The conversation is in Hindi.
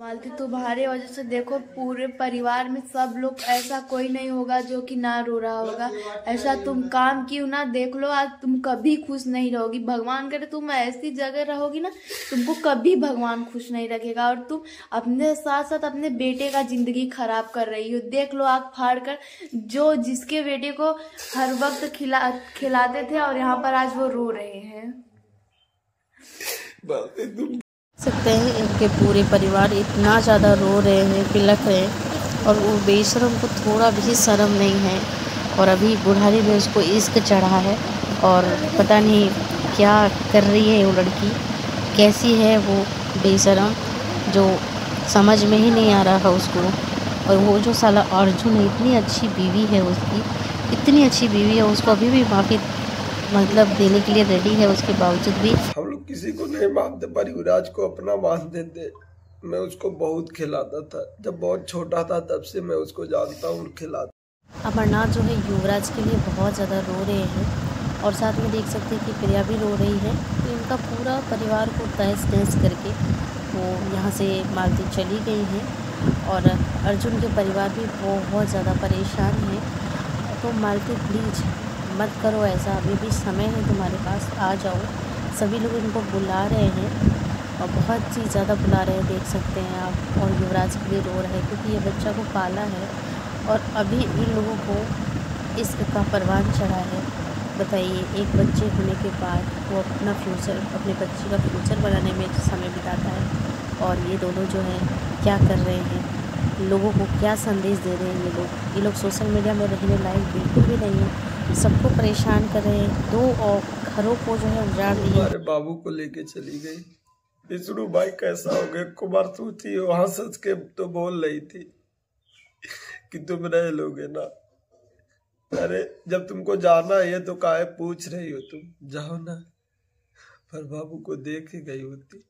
मालती तुम्हारे वजह से देखो, पूरे परिवार में सब लोग ऐसा कोई नहीं होगा जो कि ना रो रहा होगा। ऐसा तुम काम की ना देख लो, आज तुम कभी खुश नहीं रहोगी। भगवान करे तुम ऐसी जगह रहोगी ना, तुमको कभी भगवान खुश नहीं रखेगा और तुम अपने साथ साथ अपने बेटे का ज़िंदगी खराब कर रही हो। देख लो आग फाड़ कर जो जिसके बेटे को हर वक्त खिला, खिलाते थे और यहाँ पर आज वो रो रहे हैं। सकते हैं। इनके पूरे परिवार इतना ज़्यादा रो रहे हैं, पिलक रहे हैं और वो बेशरम को थोड़ा भी शर्म नहीं है। और अभी बुढ़ारी में उसको इश्क चढ़ा है और पता नहीं क्या कर रही है वो लड़की। कैसी है वो बेशरम जो समझ में ही नहीं आ रहा है उसको। और वो जो साला अर्जुन है, इतनी अच्छी बीवी है उसकी, इतनी अच्छी बीवी है, उसको अभी भी माफ़ी मतलब देने के लिए रेडी है उसके बावजूद भी। हम लोग किसी को नहीं मानते पर युवराज को अपना मान देते। मैं उसको बहुत खिलाता था। जब बहुत छोटा था तब से मैं उसको जानता हूँ खिलाता अमरनाथ जो है युवराज के लिए बहुत ज़्यादा रो रहे हैं। और साथ में देख सकते हैं कि प्रिया भी रो रही है। तो इनका पूरा परिवार को तहस नहस करके वो यहाँ से मालती चली गई है। और अर्जुन के परिवार भी बहुत ज़्यादा परेशान हैं। तो मालती प्लीज़ मत करो, ऐसा अभी भी समय है तुम्हारे पास, आ जाओ। सभी लोग इनको बुला रहे हैं और बहुत ही ज़्यादा बुला रहे हैं, देख सकते हैं आप, और युवराज के लिए रो रहे हैं, क्योंकि ये बच्चा को पाला है और अभी इन लोगों को इसका परवान चढ़ा है। बताइए, एक बच्चे होने के बाद वो अपना फ्यूचर अपने बच्चे का फ्यूचर बनाने में समय बिताता है और ये दोनों जो हैं, क्या कर रहे हैं? लोगों को क्या संदेश दे रहे हैं ये लोग? ये लोग सोशल मीडिया में रहने लायक बिल्कुल भी नहीं है। सबको परेशान कर करे दो और घरों को जो है उजाड़ दिए। हमारे बाबू को लेके चली गई। विष्णु भाई कैसा हो गया? कुमार तू थी वहाँ सच के तो बोल रही थी कि तुम रह लोगे ना। अरे, जब तुमको जाना है तो काहे पूछ रही हो तुम? जाओ ना। पर बाबू को देख ही गई होती।